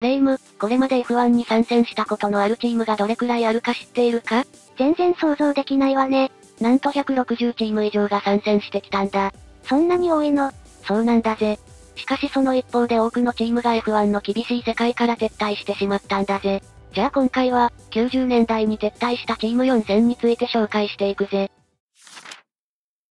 レイム、これまで F1 に参戦したことのあるチームがどれくらいあるか知っているか？全然想像できないわね。なんと160チーム以上が参戦してきたんだ。そんなに多いの？そうなんだぜ。しかしその一方で多くのチームが F1 の厳しい世界から撤退してしまったんだぜ。じゃあ今回は、90年代に撤退したチーム4000について紹介していくぜ。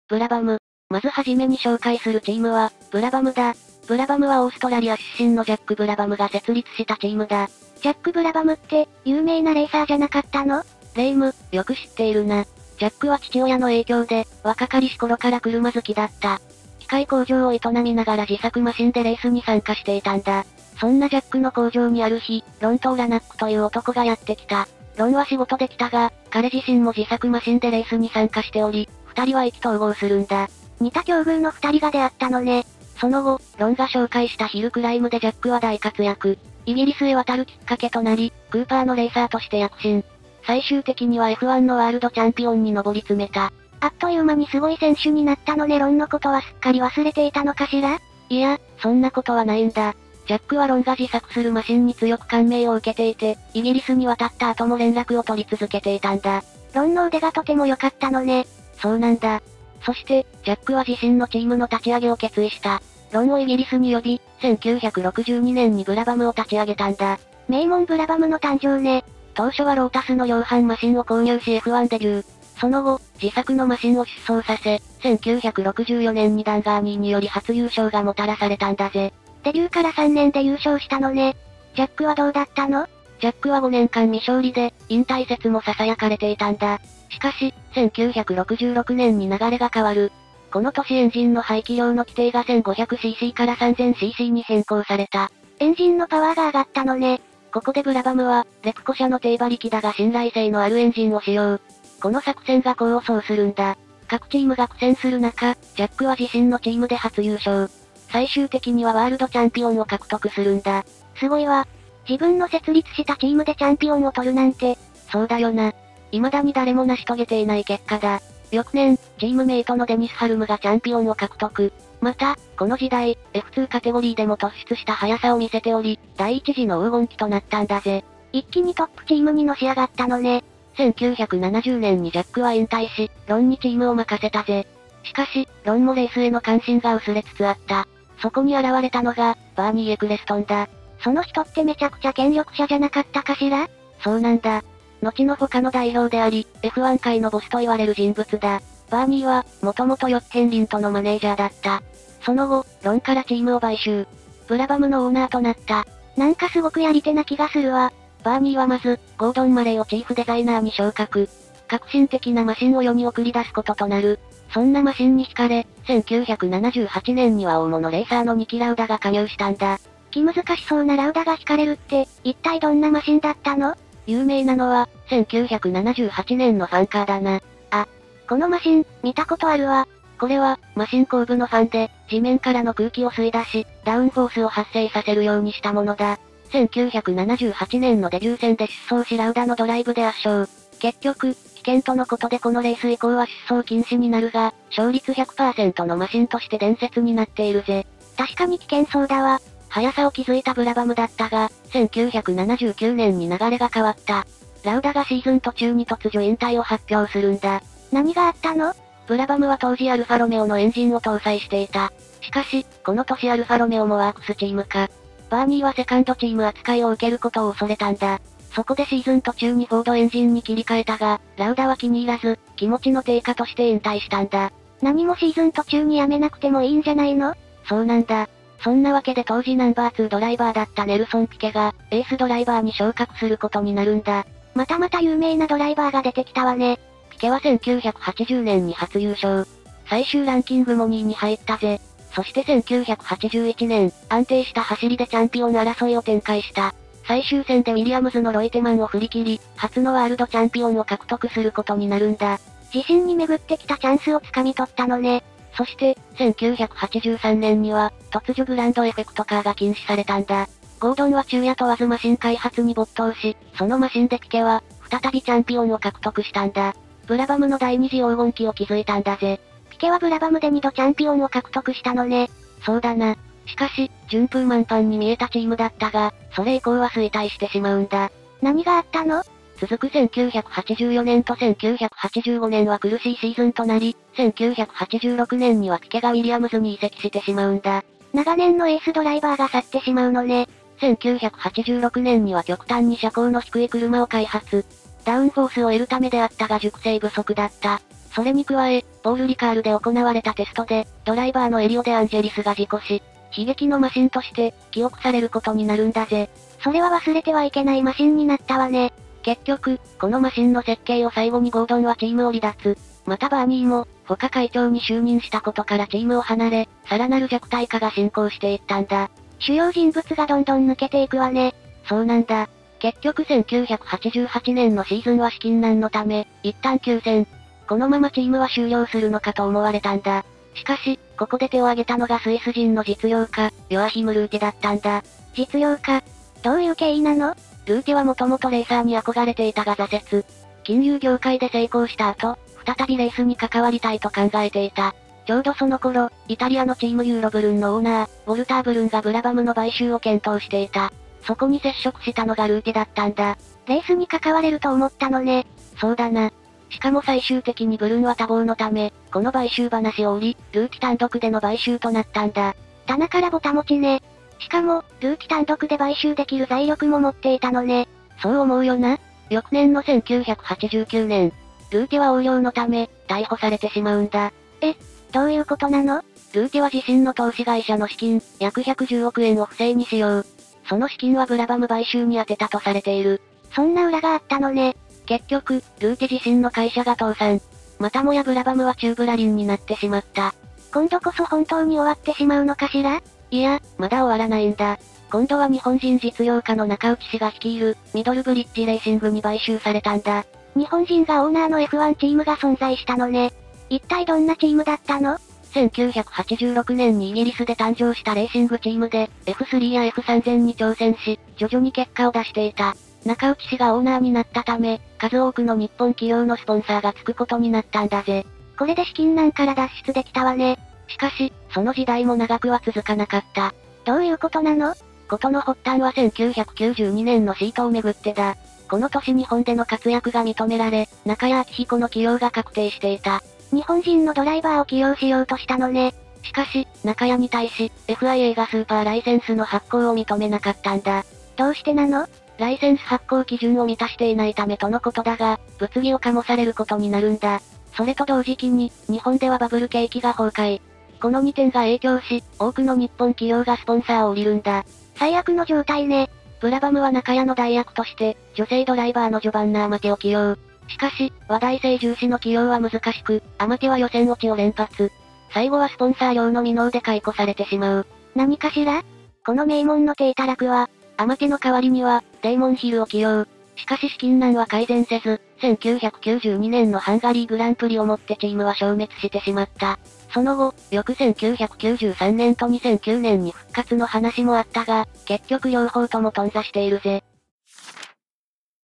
ブラバム。まずはじめに紹介するチームは、ブラバムだ。ブラバムはオーストラリア出身のジャック・ブラバムが設立したチームだ。ジャック・ブラバムって、有名なレーサーじゃなかったの？レイム、よく知っているな。ジャックは父親の影響で、若かりし頃から車好きだった。機械工場を営みながら自作マシンでレースに参加していたんだ。そんなジャックの工場にある日、ロンとーラナックという男がやってきた。ロンは仕事できたが、彼自身も自作マシンでレースに参加しており、二人は意気投合するんだ。似た境遇の二人が出会ったのね。その後、ロンが紹介したヒルクライムでジャックは大活躍。イギリスへ渡るきっかけとなり、クーパーのレーサーとして躍進。最終的には F1 のワールドチャンピオンに上り詰めた。あっという間にすごい選手になったのねロンのことはすっかり忘れていたのかしら？いや、そんなことはないんだ。ジャックはロンが自作するマシンに強く感銘を受けていて、イギリスに渡った後も連絡を取り続けていたんだ。ロンの腕がとても良かったのね。そうなんだ。そして、ジャックは自身のチームの立ち上げを決意した。ロンをイギリスに呼び、1962年にブラバムを立ち上げたんだ。名門ブラバムの誕生ね。当初はロータスの量販マシンを購入し F1 デビュー。その後、自作のマシンを出走させ、1964年にダンガーニーにより初優勝がもたらされたんだぜ。デビューから3年で優勝したのね。ジャックはどうだったの？ジャックは5年間未勝利で、引退説も囁かれていたんだ。しかし、1966年に流れが変わる。この年エンジンの排気量の規定が 1500cc から 3000cc に変更された。エンジンのパワーが上がったのね。ここでブラバムは、レプコ社の低馬力だが信頼性のあるエンジンを使用。この作戦が功を奏するんだ。各チームが苦戦する中、ジャックは自身のチームで初優勝。最終的にはワールドチャンピオンを獲得するんだ。すごいわ。自分の設立したチームでチャンピオンを取るなんて。そうだよな。未だに誰も成し遂げていない結果だ。翌年、チームメイトのデニス・ハルムがチャンピオンを獲得。また、この時代、F2 カテゴリーでも突出した速さを見せており、第一次の黄金期となったんだぜ。一気にトップチームにのし上がったのね。1970年にジャックは引退し、ロンにチームを任せたぜ。しかし、ロンもレースへの関心が薄れつつあった。そこに現れたのが、バーニー・エクレストンだ。その人ってめちゃくちゃ権力者じゃなかったかしら？そうなんだ。後の他の代表であり、F1 界のボスと言われる人物だ。バーニーは、もともとヨッヘンリンとのマネージャーだった。その後、ロンからチームを買収。ブラバムのオーナーとなった。なんかすごくやり手な気がするわ。バーニーはまず、ゴードン・マレーをチーフデザイナーに昇格。革新的なマシンを世に送り出すこととなる。そんなマシンに惹かれ、1978年には大物レーサーのニキラウダが加入したんだ。気難しそうなラウダが惹かれるって、一体どんなマシンだったの？有名なのは、1978年のファンカーだな。あ、このマシン、見たことあるわ。これは、マシン後部のファンで、地面からの空気を吸い出し、ダウンフォースを発生させるようにしたものだ。1978年のデビュー戦で出走しラウダのドライブで圧勝。結局、危険とのことでこのレース以降は出走禁止になるが、勝率100%のマシンとして伝説になっているぜ。確かに危険そうだわ。速さを築いたブラバムだったが、1979年に流れが変わった。ラウダがシーズン途中に突如引退を発表するんだ。何があったの？ブラバムは当時アルファロメオのエンジンを搭載していた。しかし、この年アルファロメオもワークスチーム化。バーニーはセカンドチーム扱いを受けることを恐れたんだ。そこでシーズン途中にフォードエンジンに切り替えたが、ラウダは気に入らず、気持ちの低下として引退したんだ。何もシーズン途中にやめなくてもいいんじゃないの？そうなんだ。そんなわけで当時ナンバー2ドライバーだったネルソン・ピケが、エースドライバーに昇格することになるんだ。またまた有名なドライバーが出てきたわね。ピケは1980年に初優勝。最終ランキングも2位に入ったぜ。そして1981年、安定した走りでチャンピオン争いを展開した。最終戦でウィリアムズのロイテマンを振り切り、初のワールドチャンピオンを獲得することになるんだ。自身に巡ってきたチャンスをつかみ取ったのね。そして、1983年には、突如グランドエフェクトカーが禁止されたんだ。ゴードンは昼夜問わずマシン開発に没頭し、そのマシンでピケは、再びチャンピオンを獲得したんだ。ブラバムの第二次黄金期を築いたんだぜ。ピケはブラバムで2度チャンピオンを獲得したのね。そうだな。しかし、順風満帆に見えたチームだったが、それ以降は衰退してしまうんだ。何があったの？続く1984年と1985年は苦しいシーズンとなり、1986年にはピケがウィリアムズに移籍してしまうんだ。長年のエースドライバーが去ってしまうのね。1986年には極端に車高の低い車を開発。ダウンフォースを得るためであったが熟成不足だった。それに加え、ボールリカールで行われたテストで、ドライバーのエリオ・デ・アンジェリスが事故し、悲劇のマシンとして、記憶されることになるんだぜ。それは忘れてはいけないマシンになったわね。結局、このマシンの設計を最後にゴードンはチームを離脱。またバーニーも、他会長に就任したことからチームを離れ、さらなる弱体化が進行していったんだ。主要人物がどんどん抜けていくわね。そうなんだ。結局1988年のシーズンは資金難のため、一旦休戦。このままチームは終了するのかと思われたんだ。しかし、ここで手を挙げたのがスイス人の実業家、ヨアヒム・ルーテだったんだ。実業家どういう経緯なの？ルーテはもともとレーサーに憧れていたが挫折。金融業界で成功した後、再びレースに関わりたいと考えていた。ちょうどその頃、イタリアのチームユーロブルンのオーナー、ウォルター・ブルンがブラバムの買収を検討していた。そこに接触したのがルーテだったんだ。レースに関われると思ったのね。そうだな。しかも最終的にブルンは多忙のため、この買収話を売り、ルーティ単独での買収となったんだ。棚からぼた持ちね。しかも、ルーティ単独で買収できる財力も持っていたのね。そう思うよな。翌年の1989年、ルーティは横領のため、逮捕されてしまうんだ。え、どういうことなの？ルーティは自身の投資会社の資金、約110億円を不正に使用。その資金はブラバム買収に充てたとされている。そんな裏があったのね。結局、ルーティ自身の会社が倒産。またもやブラバムはチューブラリンになってしまった。今度こそ本当に終わってしまうのかしら？いや、まだ終わらないんだ。今度は日本人実業家の中内氏が率いる、ミドルブリッジレーシングに買収されたんだ。日本人がオーナーの F1 チームが存在したのね。一体どんなチームだったの？1986年にイギリスで誕生したレーシングチームで、F3 や F3000 に挑戦し、徐々に結果を出していた。中内氏がオーナーになったため、数多くの日本企業のスポンサーがつくことになったんだぜ。これで資金難から脱出できたわね。しかし、その時代も長くは続かなかった。どういうことなの？ことの発端は1992年のシートをめぐってだ。この年日本での活躍が認められ、中谷明彦の起用が確定していた。日本人のドライバーを起用しようとしたのね。しかし、中谷に対し、FIA がスーパーライセンスの発行を認めなかったんだ。どうしてなの？ライセンス発行基準を満たしていないためとのことだが、物議を醸されることになるんだ。それと同時期に、日本ではバブル景気が崩壊。この2点が影響し、多くの日本企業がスポンサーを降りるんだ。最悪の状態ね。ブラバムは中屋の代役として、女性ドライバーのジョバンナ・アマテを起用。しかし、話題性重視の起用は難しく、アマテは予選落ちを連発。最後はスポンサー料の未納で解雇されてしまう。何かしら？この名門の低たらくは、アマテの代わりには、デイモンヒルを起用。しかし資金難は改善せず、1992年のハンガリーグランプリをもってチームは消滅してしまった。その後、翌1993年と2009年に復活の話もあったが、結局両方とも頓挫しているぜ。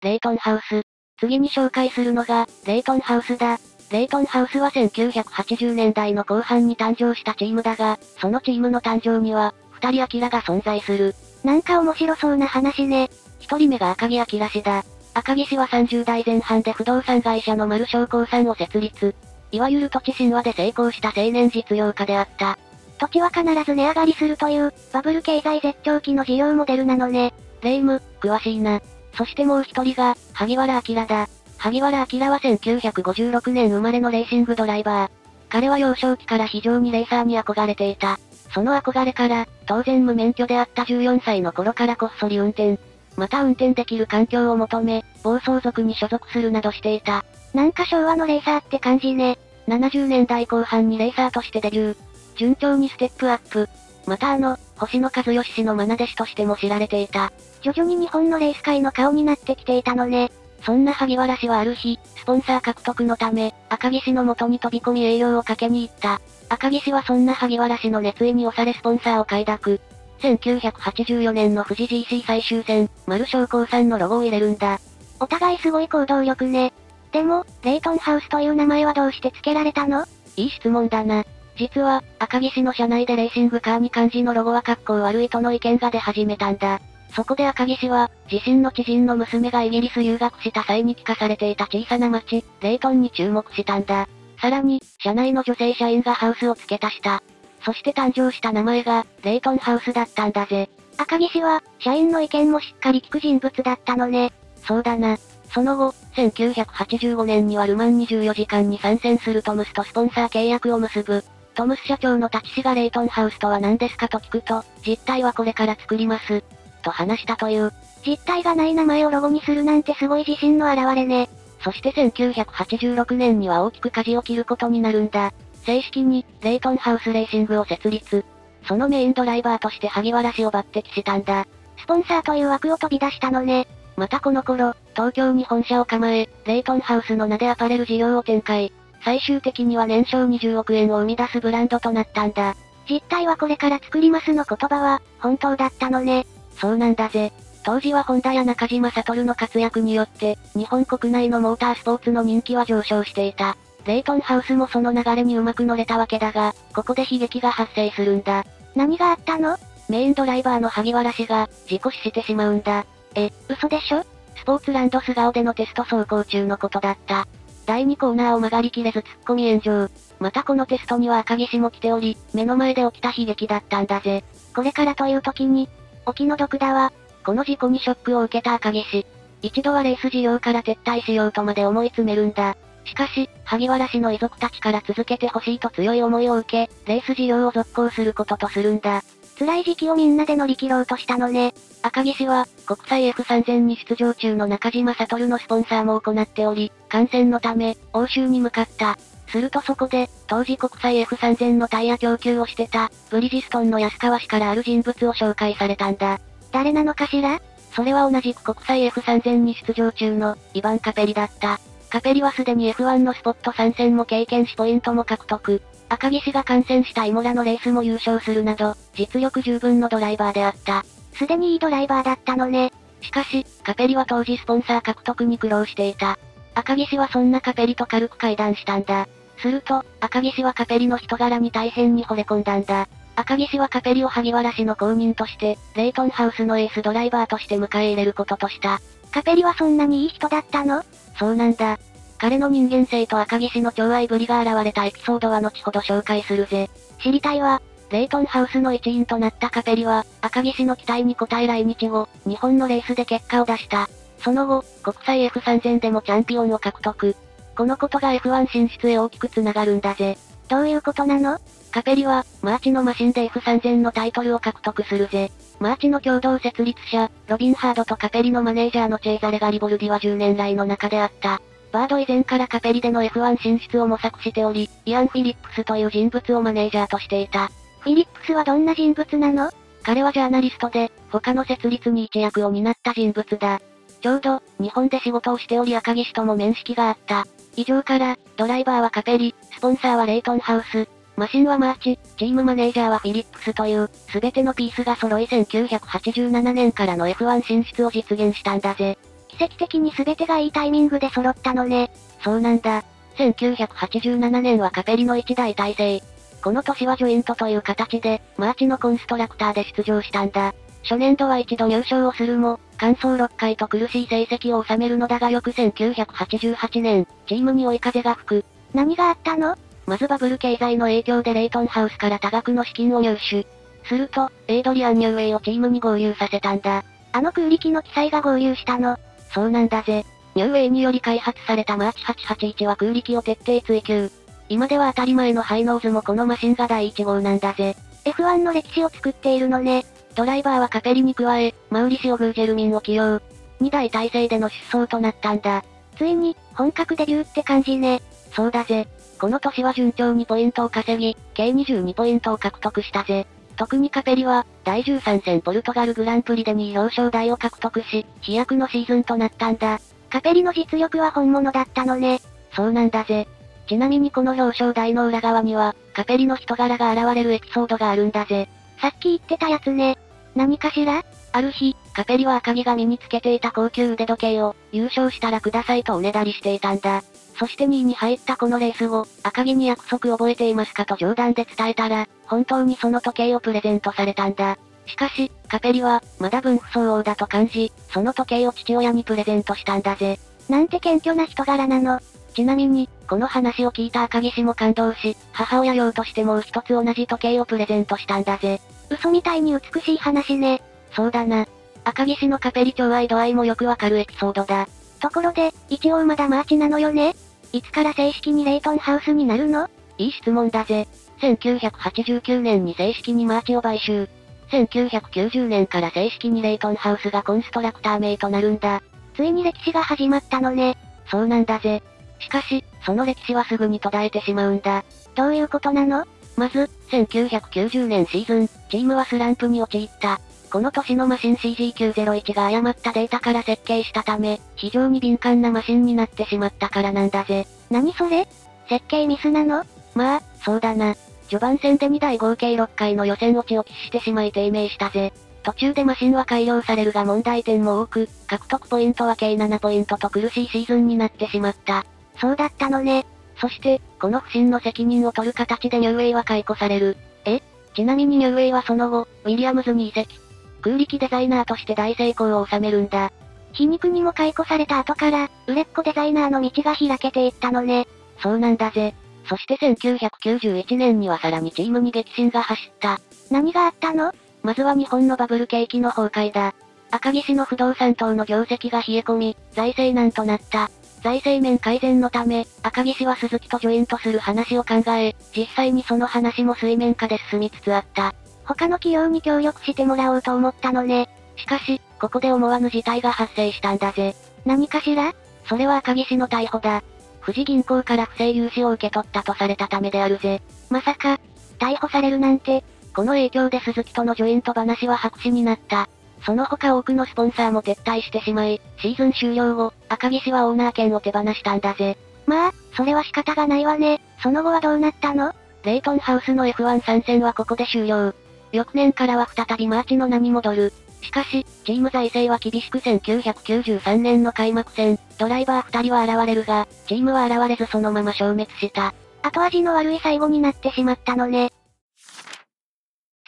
レイトンハウス。次に紹介するのが、レイトンハウスだ。レイトンハウスは1980年代の後半に誕生したチームだが、そのチームの誕生には、二人アキラが存在する。なんか面白そうな話ね。一人目が赤木明氏だ。赤木氏は30代前半で不動産会社の丸商工さんを設立。いわゆる土地神話で成功した青年実業家であった。土地は必ず値上がりするという、バブル経済絶頂期の事業モデルなのね。レイム、詳しいな。そしてもう一人が、萩原明だ。萩原明は1956年生まれのレーシングドライバー。彼は幼少期から非常にレーサーに憧れていた。その憧れから、当然無免許であった14歳の頃からこっそり運転。また運転できる環境を求め、暴走族に所属するなどしていた。なんか昭和のレーサーって感じね。70年代後半にレーサーとしてデビュー。順調にステップアップ。またあの、星野和義氏の愛弟子としても知られていた。徐々に日本のレース界の顔になってきていたのね。そんな萩原氏はある日、スポンサー獲得のため、赤木氏の元に飛び込み営業をかけに行った。赤木氏はそんな萩原氏の熱意に押されスポンサーを快諾。1984年の富士 GC 最終戦、丸商工さんのロゴを入れるんだ。お互いすごい行動力ね。でも、レイトンハウスという名前はどうして付けられたの？いい質問だな。実は、赤城市の車内でレーシングカーに漢字のロゴは格好悪いとの意見が出始めたんだ。そこで赤城市は、自身の知人の娘がイギリス留学した際に聞かされていた小さな町、レイトンに注目したんだ。さらに、社内の女性社員がハウスを付け足した。そして誕生した名前が、レイトンハウスだったんだぜ。赤城氏は、社員の意見もしっかり聞く人物だったのね。そうだな。その後、1985年にはルマン24時間に参戦するトムスとスポンサー契約を結ぶ。トムス社長の立ち氏がレイトンハウスとは何ですかと聞くと、実態はこれから作ります。と話したという。実態がない名前をロゴにするなんてすごい自信の表れね。そして1986年には大きく舵を切ることになるんだ。正式に、レイトンハウスレーシングを設立。そのメインドライバーとして萩原氏を抜擢したんだ。スポンサーという枠を飛び出したのね。またこの頃、東京に本社を構え、レイトンハウスの名でアパレル事業を展開。最終的には年商20億円を生み出すブランドとなったんだ。実態はこれから作りますの言葉は、本当だったのね。そうなんだぜ。当時はホンダや中島悟の活躍によって、日本国内のモータースポーツの人気は上昇していた。レイトンハウスもその流れにうまく乗れたわけだが、ここで悲劇が発生するんだ。何があったの？メインドライバーの萩原氏が、事故死してしまうんだ。え、嘘でしょ？スポーツランド素顔でのテスト走行中のことだった。第2コーナーを曲がりきれず突っ込み炎上。またこのテストには赤木氏も来ており、目の前で起きた悲劇だったんだぜ。これからという時に、お気の毒だわ。この事故にショックを受けた赤木氏。一度はレース事業から撤退しようとまで思い詰めるんだ。しかし、萩原氏の遺族たちから続けてほしいと強い思いを受け、レース事業を続行することとするんだ。辛い時期をみんなで乗り切ろうとしたのね。赤木氏は、国際 F3000 に出場中の中島悟のスポンサーも行っており、感染のため、欧州に向かった。するとそこで、当時国際 F3000 のタイヤ供給をしてた、ブリヂストンの安川氏からある人物を紹介されたんだ。誰なのかしら？それは同じく国際 F3000 に出場中の、イバン・カペリだった。カペリはすでに F1 のスポット参戦も経験しポイントも獲得。赤木氏が観戦したイモラのレースも優勝するなど、実力十分のドライバーであった。すでにいいドライバーだったのね。しかし、カペリは当時スポンサー獲得に苦労していた。赤木氏はそんなカペリと軽く会談したんだ。すると、赤木氏はカペリの人柄に大変に惚れ込んだんだ。赤木氏はカペリを萩原氏の公認として、レイトンハウスのエースドライバーとして迎え入れることとした。カペリはそんなにいい人だったの？そうなんだ。彼の人間性と赤木氏の寵愛ぶりが現れたエピソードは後ほど紹介するぜ。知りたいわ。レイトンハウスの一員となったカペリは、赤木氏の期待に応え来日後、日本のレースで結果を出した。その後、国際 F3000 でもチャンピオンを獲得。このことが F1 進出へ大きく繋がるんだぜ。どういうことなの？カペリは、マーチのマシンで F3000 のタイトルを獲得するぜ。マーチの共同設立者、ロビンハードとカペリのマネージャーのチェーザレ・ガリボルディは10年来の仲であった。ハード以前からカペリでの F1 進出を模索しており、イアン・フィリップスという人物をマネージャーとしていた。フィリップスはどんな人物なの？彼はジャーナリストで、他の設立に一役を担った人物だ。ちょうど、日本で仕事をしており赤木氏とも面識があった。以上から、ドライバーはカペリ、スポンサーはレイトンハウス、マシンはマーチ、チームマネージャーはフィリップスという、すべてのピースが揃い1987年からの F1 進出を実現したんだぜ。奇跡的に全てがいいタイミングで揃ったのね。そうなんだ。1987年はカペリの1台体制。この年はジョイントという形で、マーチのコンストラクターで出場したんだ。初年度は一度入賞をするも、完走6回と苦しい成績を収めるのだが翌1988年、チームに追い風が吹く。何があったの？まずバブル経済の影響でレイトンハウスから多額の資金を入手。すると、エイドリアン・ニューウェイをチームに合流させたんだ。あの空力の鬼才が合流したの？そうなんだぜ。ニューウェイにより開発されたマーチ881は空力を徹底追求。今では当たり前のハイノーズもこのマシンが第1号なんだぜ。F1 の歴史を作っているのね。ドライバーはカペリに加え、マウリシオ・グージェルミンを起用。2台体制での出走となったんだ。ついに、本格デビューって感じね。そうだぜ。この年は順調にポイントを稼ぎ、計22ポイントを獲得したぜ。特にカペリは、第13戦ポルトガルグランプリで2位表彰台を獲得し、飛躍のシーズンとなったんだ。カペリの実力は本物だったのね。そうなんだぜ。ちなみにこの表彰台の裏側には、カペリの人柄が現れるエピソードがあるんだぜ。さっき言ってたやつね。何かしら？ある日、カペリは赤木が身につけていた高級腕時計を、優勝したらくださいとおねだりしていたんだ。そして2位に入ったこのレース後、赤木に約束覚えていますかと冗談で伝えたら、本当にその時計をプレゼントされたんだ。しかし、カペリは、まだ分不相応だと感じ、その時計を父親にプレゼントしたんだぜ。なんて謙虚な人柄なの。ちなみに、この話を聞いた赤木氏も感動し、母親用としてもう一つ同じ時計をプレゼントしたんだぜ。嘘みたいに美しい話ね。そうだな。赤木氏のカペリ寵愛度合いもよくわかるエピソードだ。ところで、一応まだマーチなのよねいつから正式にレイトンハウスになるの？いい質問だぜ。1989年に正式にマーチを買収。1990年から正式にレイトンハウスがコンストラクター名となるんだ。ついに歴史が始まったのね。そうなんだぜ。しかし、その歴史はすぐに途絶えてしまうんだ。どういうことなの？まず、1990年シーズン、チームはスランプに陥った。この年のマシン CG901 が誤ったデータから設計したため、非常に敏感なマシンになってしまったからなんだぜ。何それ？設計ミスなの？まあ、そうだな。序盤戦で2台合計6回の予選落ちを喫してしまい低迷したぜ。途中でマシンは改良されるが問題点も多く、獲得ポイントは計7ポイントと苦しいシーズンになってしまった。そうだったのね。そして、この不審の責任を取る形でニューウェイは解雇される。え？ちなみにニューウェイはその後、ウィリアムズに移籍。空力デザイナーとして大成功を収めるんだ。皮肉にも解雇された後から、売れっ子デザイナーの道が開けていったのね。そうなんだぜ。そして1991年にはさらにチームに激震が走った。何があったの？まずは日本のバブル景気の崩壊だ。赤城市の不動産等の業績が冷え込み、財政難となった。財政面改善のため、赤城市は鈴木とジョイントする話を考え、実際にその話も水面下で進みつつあった。他の企業に協力してもらおうと思ったのね。しかし、ここで思わぬ事態が発生したんだぜ。何かしら？それは赤城市の逮捕だ。富士銀行から不正融資を受け取ったとされたためであるぜ。まさか、逮捕されるなんて。この影響で鈴木とのジョイント話は白紙になった。その他多くのスポンサーも撤退してしまい、シーズン終了後、赤城氏はオーナー権を手放したんだぜ。まあ、それは仕方がないわね。その後はどうなったの？レイトンハウスの F1 参戦はここで終了。翌年からは再びマーチの名に戻る。しかし、チーム財政は厳しく1993年の開幕戦、ドライバー2人は現れるが、チームは現れずそのまま消滅した。後味の悪い最後になってしまったのね。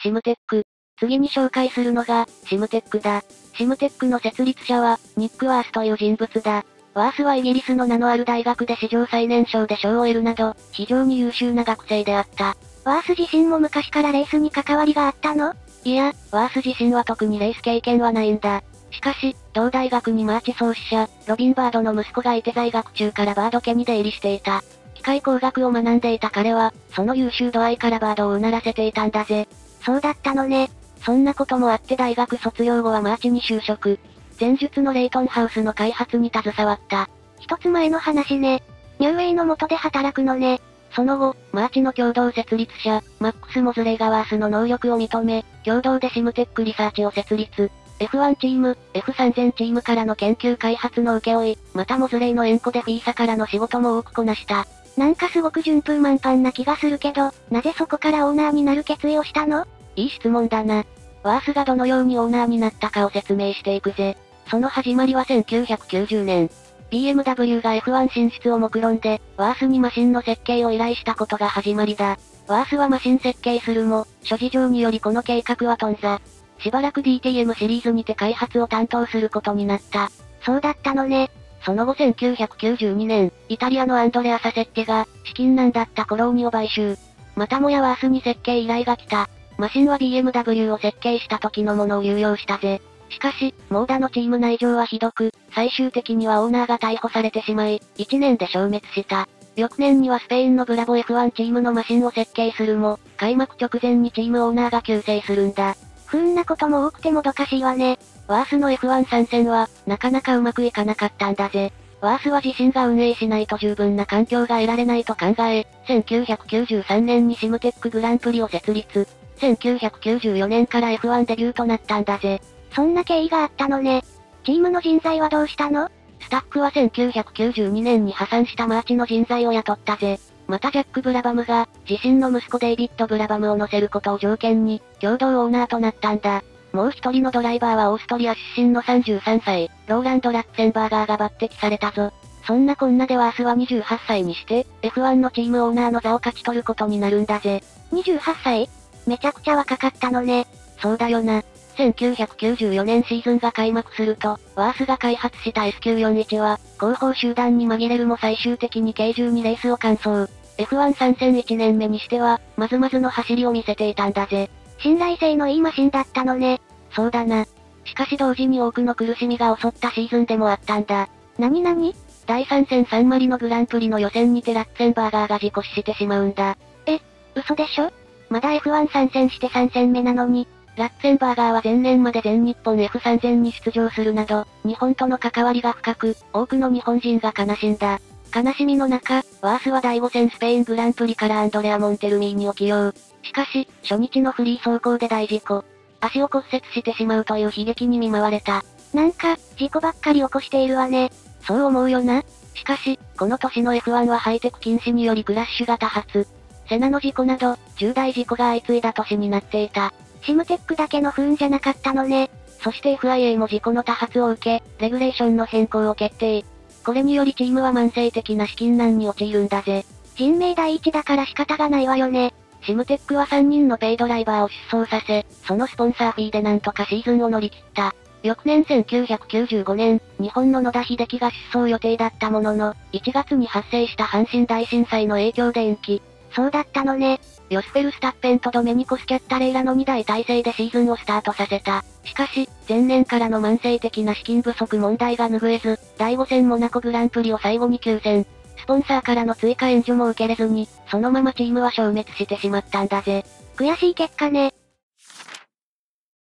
シムテック。次に紹介するのが、シムテックだ。シムテックの設立者は、ニック・ワースという人物だ。ワースはイギリスの名のある大学で史上最年少で賞を得るなど、非常に優秀な学生であった。ワース自身も昔からレースに関わりがあったの？いや、ワース自身は特にレース経験はないんだ。しかし、同大学にマーチ創始者、ロビン・ハードの息子がいて在学中からハード家に出入りしていた。機械工学を学んでいた彼は、その優秀度合いからハードをうならせていたんだぜ。そうだったのね。そんなこともあって大学卒業後はマーチに就職。前述のレイトンハウスの開発に携わった。一つ前の話ね。ニューウェイの下で働くのね。その後、マーチの共同設立者、マックス・モズレイがワースの能力を認め、共同でシムテックリサーチを設立。F1 チーム、F3000 チームからの研究開発の請負い、またモズレイの縁故で FISA からの仕事も多くこなした。なんかすごく順風満帆な気がするけど、なぜそこからオーナーになる決意をしたの？いい質問だな。ワースがどのようにオーナーになったかを説明していくぜ。その始まりは1990年。BMW が F1 進出を目論んで、ワースにマシンの設計を依頼したことが始まりだ。ワースはマシン設計するも、諸事情によりこの計画は頓挫。しばらく DTM シリーズにて開発を担当することになった。そうだったのね。その後1992年、イタリアのアンドレア・サセッテが、資金難だったコローニを買収。またもやワースに設計依頼が来た。マシンは BMW を設計した時のものを流用したぜ。しかし、モーダのチーム内情はひどく、最終的にはオーナーが逮捕されてしまい、1年で消滅した。翌年にはスペインのブラボ F1 チームのマシンを設計するも、開幕直前にチームオーナーが急逝するんだ。不運なことも多くてもどかしいわね。ワースの F1 参戦は、なかなかうまくいかなかったんだぜ。ワースは自身が運営しないと十分な環境が得られないと考え、1993年にシムテックグランプリを設立。1994年から F1 デビューとなったんだぜ。そんな経緯があったのね。チームの人材はどうしたの？スタッフは1992年に破産したマーチの人材を雇ったぜ。またジャック・ブラバムが、自身の息子デイビッド・ブラバムを乗せることを条件に、共同オーナーとなったんだ。もう一人のドライバーはオーストリア出身の33歳、ローランド・ラッツェンバーガーが抜擢されたぞ。そんなこんなでワースは28歳にして、F1 のチームオーナーの座を勝ち取ることになるんだぜ。28歳？めちゃくちゃ若かったのね。そうだよな。1994年シーズンが開幕すると、ワースが開発した S941 は、後方集団に紛れるも最終的に軽12レースを完走。F1 参戦1年目にしては、まずまずの走りを見せていたんだぜ。信頼性のいいマシンだったのね。そうだな。しかし同時に多くの苦しみが襲ったシーズンでもあったんだ。なになに第3戦サンマリのグランプリの予選にてラッツェンバーガーが事故死してしまうんだ。え、嘘でしょ？まだ F1 参戦して3戦目なのに。ラッツェンバーガーは前年まで全日本 F3000 に出場するなど、日本との関わりが深く、多くの日本人が悲しんだ。悲しみの中、ワースは第5戦スペイングランプリからアンドレア・モンテルミーニを起用。しかし、初日のフリー走行で大事故。足を骨折してしまうという悲劇に見舞われた。なんか、事故ばっかり起こしているわね。そう思うよな。しかし、この年の F1 はハイテク禁止によりクラッシュが多発。セナの事故など、重大事故が相次いだ年になっていた。シムテックだけの不運じゃなかったのね。そして FIA も事故の多発を受け、レギュレーションの変更を決定。これによりチームは慢性的な資金難に陥るんだぜ。人命第一だから仕方がないわよね。シムテックは3人のペイドライバーを出走させ、そのスポンサーフィーでなんとかシーズンを乗り切った。翌年1995年、日本の野田秀樹が出走予定だったものの、1月に発生した阪神大震災の影響で延期。そうだったのね。ヨスフェルスタッペンとドメニコスキャッタレイラの2台体制でシーズンをスタートさせた。しかし、前年からの慢性的な資金不足問題が拭えず、第5戦モナコグランプリを最後に休戦。スポンサーからの追加援助も受けれずに、そのままチームは消滅してしまったんだぜ。悔しい結果ね。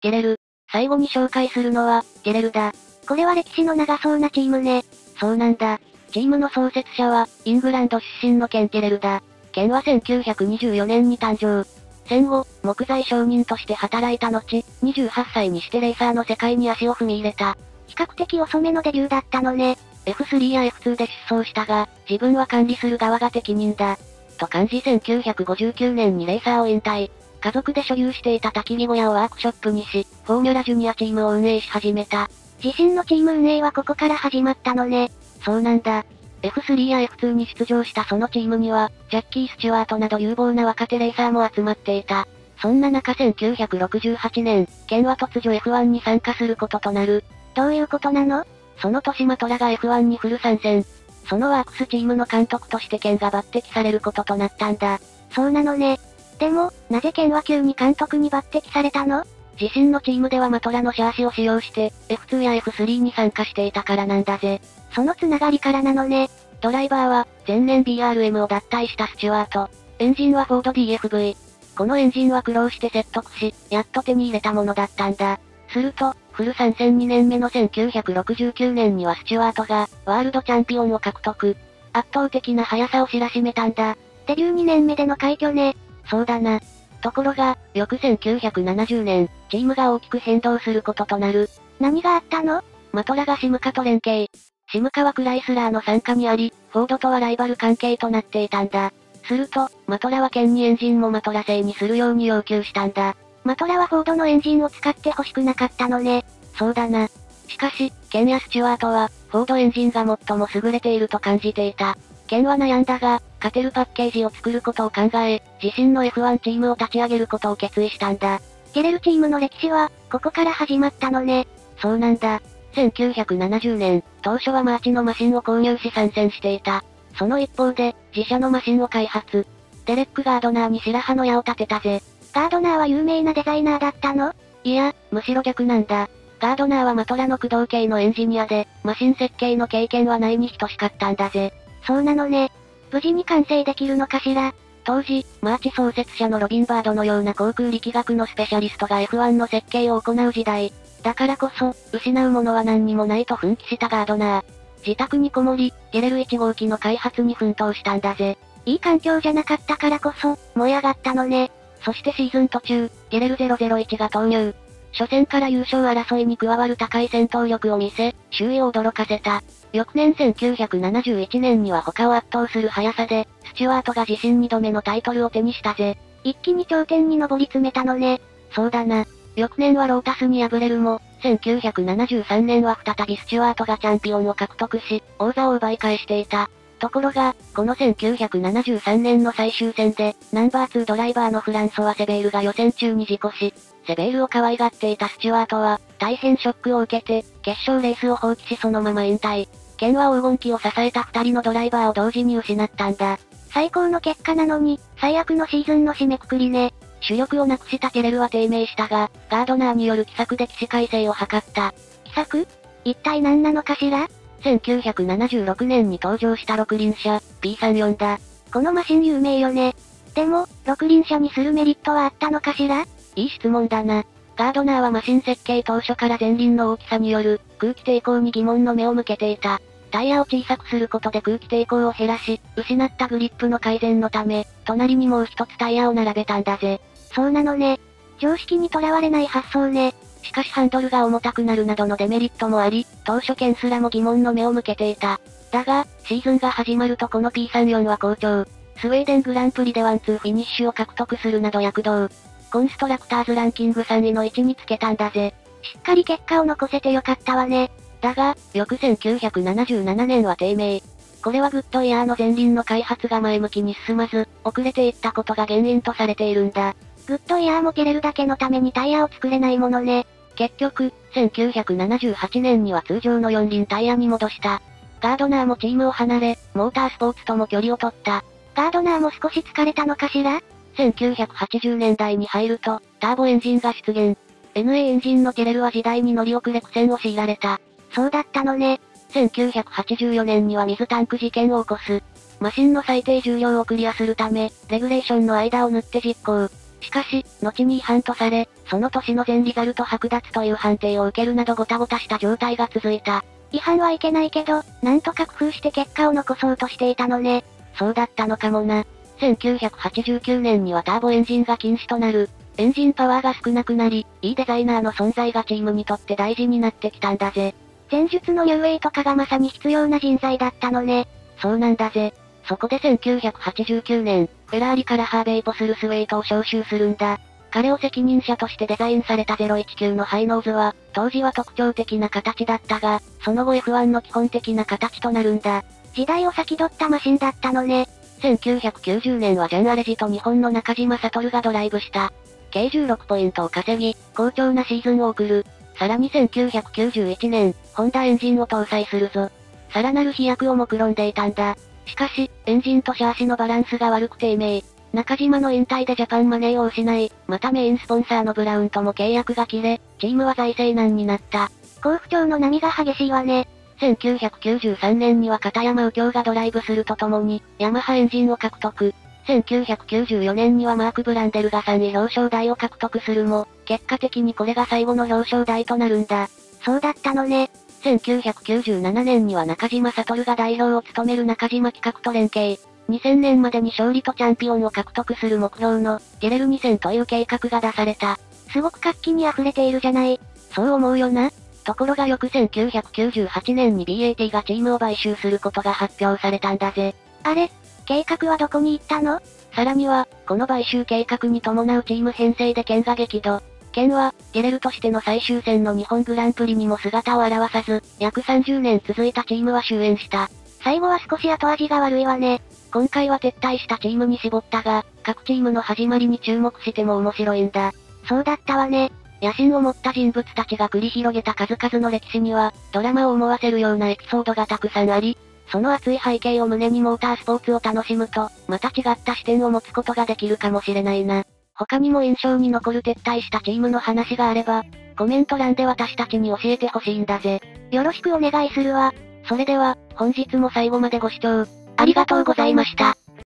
ゲレル。最後に紹介するのは、ゲレルだ。これは歴史の長そうなチームね。そうなんだ。チームの創設者は、イングランド出身のケン・ゲレルだ。ケンは1924年に誕生。戦後、木材商人として働いた後、28歳にしてレーサーの世界に足を踏み入れた。比較的遅めのデビューだったのね。F3 や F2 で出走したが、自分は管理する側が適任だ。と感じ1959年にレーサーを引退。家族で所有していた焚き火小屋をワークショップにし、フォーミュラジュニアチームを運営し始めた。自身のチーム運営はここから始まったのね。そうなんだ。F3 や F2 に出場したそのチームには、ジャッキー・スチュワートなど有望な若手レーサーも集まっていた。そんな中1968年、ケンは突如 F1 に参加することとなる。どういうことなの？その年マトラが F1 にフル参戦。そのワークスチームの監督としてケンが抜擢されることとなったんだ。そうなのね。でも、なぜケンは急に監督に抜擢されたの？自身のチームではマトラのシャーシを使用して、F2 や F3 に参加していたからなんだぜ。そのつながりからなのね。ドライバーは、前年 BRM を脱退したスチュワート。エンジンはフォード DFV。このエンジンは苦労して説得し、やっと手に入れたものだったんだ。すると、フル参戦2年目の1969年にはスチュワートが、ワールドチャンピオンを獲得。圧倒的な速さを知らしめたんだ。デビュー2年目での快挙ね。そうだな。ところが、翌1970年、チームが大きく変動することとなる。何があったの？マトラがシムカと連携。シムカはクライスラーの参加にあり、フォードとはライバル関係となっていたんだ。すると、マトラはケンにエンジンもマトラ製にするように要求したんだ。マトラはフォードのエンジンを使って欲しくなかったのね。そうだな。しかし、ケンやスチュワートは、フォードエンジンが最も優れていると感じていた。ケンは悩んだが、勝てるパッケージを作ることを考え、自身の F1 チームを立ち上げることを決意したんだ。ティレルチームの歴史は、ここから始まったのね。そうなんだ。1970年、当初はマーチのマシンを購入し参戦していた。その一方で、自社のマシンを開発。デレック・ガードナーに白羽の矢を立てたぜ。ガードナーは有名なデザイナーだったの？いや、むしろ逆なんだ。ガードナーはマトラの駆動系のエンジニアで、マシン設計の経験はないに等しかったんだぜ。そうなのね。無事に完成できるのかしら。当時、マーチ創設者のロビン・ハードのような航空力学のスペシャリストが F1 の設計を行う時代。だからこそ、失うものは何にもないと奮起したガードナー。自宅にこもり、ティレル1号機の開発に奮闘したんだぜ。いい環境じゃなかったからこそ、燃え上がったのね。そしてシーズン途中、ゲレル001が投入。初戦から優勝争いに加わる高い戦闘力を見せ、周囲を驚かせた。翌年1971年には他を圧倒する速さで、スチュワートが自身2度目のタイトルを手にしたぜ。一気に頂点に上り詰めたのね。そうだな。翌年はロータスに敗れるも、1973年は再びスチュワートがチャンピオンを獲得し、王座を奪い返していた。ところが、この1973年の最終戦で、ナンバー2ドライバーのフランソワ・セベールが予選中に事故し、セベールを可愛がっていたスチュワートは、大変ショックを受けて、決勝レースを放棄しそのまま引退。剣は黄金期を支えた二人のドライバーを同時に失ったんだ。最高の結果なのに、最悪のシーズンの締めくくりね。主力をなくしたテレルは低迷したが、ガードナーによる奇策で起死回生を図った。奇策？一体何なのかしら？1976年に登場した六輪車、P34 だ。このマシン有名よね。でも、六輪車にするメリットはあったのかしら？いい質問だな。ガードナーはマシン設計当初から前輪の大きさによる空気抵抗に疑問の目を向けていた。タイヤを小さくすることで空気抵抗を減らし、失ったグリップの改善のため、隣にもう一つタイヤを並べたんだぜ。そうなのね。常識にとらわれない発想ね。しかしハンドルが重たくなるなどのデメリットもあり、当初ケンすらも疑問の目を向けていた。だが、シーズンが始まるとこの P34 は好調。スウェーデングランプリでワンツーフィニッシュを獲得するなど躍動。コンストラクターズランキング3位の位置につけたんだぜ。しっかり結果を残せてよかったわね。だが、翌1977年は低迷。これはグッドイヤーの前輪の開発が前向きに進まず、遅れていったことが原因とされているんだ。グッドイヤーも蹴れるだけのためにタイヤを作れないものね。結局、1978年には通常の四輪タイヤに戻した。ガードナーもチームを離れ、モータースポーツとも距離を取った。ガードナーも少し疲れたのかしら？?1980 年代に入ると、ターボエンジンが出現。NA エンジンのテレルは時代に乗り遅れ苦戦を強いられた。そうだったのね。1984年には水タンク事件を起こす。マシンの最低重量をクリアするため、レギュレーションの間を縫って実行。しかし、後に違反とされ、その年の全リザルト剥奪という判定を受けるなどごたごたした状態が続いた。違反はいけないけど、なんとか工夫して結果を残そうとしていたのね。そうだったのかもな。1989年にはターボエンジンが禁止となる。エンジンパワーが少なくなり、いいデザイナーの存在がチームにとって大事になってきたんだぜ。前述のニューウェイとかがまさに必要な人材だったのね。そうなんだぜ。そこで1989年、フェラーリからハーベイ・ポスルスウェイトを招集するんだ。彼を責任者としてデザインされた019のハイノーズは、当時は特徴的な形だったが、その後 F1 の基本的な形となるんだ。時代を先取ったマシンだったのね。1990年はジャン・アレジと日本の中島悟がドライブした。計16ポイントを稼ぎ、好調なシーズンを送る。さらに1991年、ホンダエンジンを搭載するぞ。さらなる飛躍を目論んでいたんだ。しかし、エンジンとシャーシのバランスが悪く低迷。中島の引退でジャパンマネーを失い、またメインスポンサーのブラウンとも契約が切れ、チームは財政難になった。好不調の波が激しいわね。1993年には片山右京がドライブするとともに、ヤマハエンジンを獲得。1994年にはマーク・ブランデルが3位表彰台を獲得するも、結果的にこれが最後の表彰台となるんだ。そうだったのね。1997年には中島悟が代表を務める中島企画と連携。2000年までに勝利とチャンピオンを獲得する目標の、ゲレル2000という計画が出された。すごく活気に溢れているじゃない。そう思うよな。ところが翌1998年に BAT がチームを買収することが発表されたんだぜ。あれ？計画はどこに行ったの？さらには、この買収計画に伴うチーム編成で剣が激怒。剣は、ゲレルとしての最終戦の日本グランプリにも姿を現さず、約30年続いたチームは終焉した。最後は少し後味が悪いわね。今回は撤退したチームに絞ったが、各チームの始まりに注目しても面白いんだ。そうだったわね。野心を持った人物たちが繰り広げた数々の歴史には、ドラマを思わせるようなエピソードがたくさんあり、その熱い背景を胸にモータースポーツを楽しむと、また違った視点を持つことができるかもしれないな。他にも印象に残る撤退したチームの話があれば、コメント欄で私たちに教えてほしいんだぜ。よろしくお願いするわ。それでは、本日も最後までご視聴、ありがとうございました。